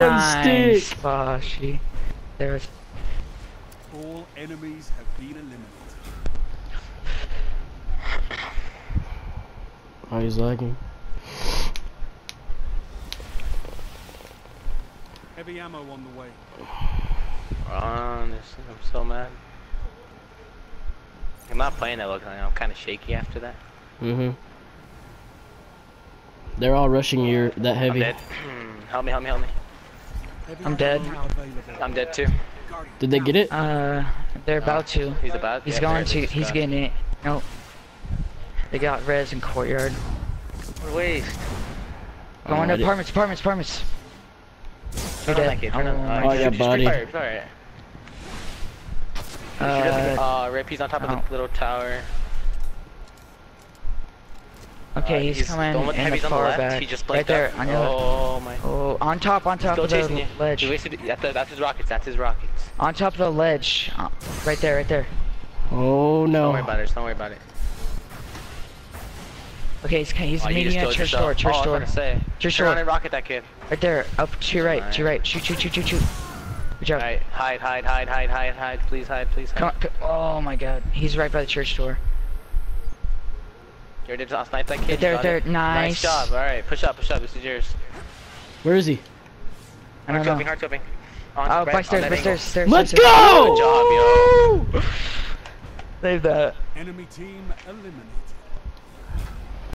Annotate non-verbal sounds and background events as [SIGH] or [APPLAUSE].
Nice, stick. Bashi. There's All enemies have been eliminated. Oh, he's lagging. Heavy ammo on the way. On this, I'm so mad. I'm not playing that look. I'm kind of shaky after that. Mm-hmm. They're all rushing your that I'm heavy. dead. [CLEARS THROAT] help me, help me, help me. Heavy I'm dead. I'm dead too. Did they get it? uh, they're about to. He's about. He's yeah, going to. it is, He's got getting it. Nope. They got res in courtyard. What a waste. Going to apartments, apartments, apartments. Turn You're on that dead. kid. Turn. Oh uh, my I got just body. refire, It's alright. Uh, Uh, Rip, he's on top of oh. the little tower. Okay, Uh, he's, the coming one the in the on the far left. back. He just right there out. on your left. Oh my. Oh, on top, on top of the you. ledge. He wasted. That's, that's his rockets. That's his rockets. On top of the ledge. Uh, right there, right there. Oh no. Don't worry about it. Don't worry about it. Okay, he's he's Oh, you meeting at church yourself. door, church oh, door. was gonna say. Church Turn door. and rocket that kid. Right there, up to your right, to your right. Shoot, shoot, shoot, shoot, shoot. Good job. Alright, hide, hide, hide, hide, hide, hide. Please hide, please hide. Come on, co- oh my god, he's right by the church door. You already did snipe that kid. Right there, you got there, it. nice. job. Alright, push up, push up. This is yours. Where is he? I don't Hard know. jumping, hard jumping. On, Oh, right, by stairs, by stairs, stairs. Let's stairs, go! Good job, yo. [LAUGHS] Save that. Enemy team eliminated.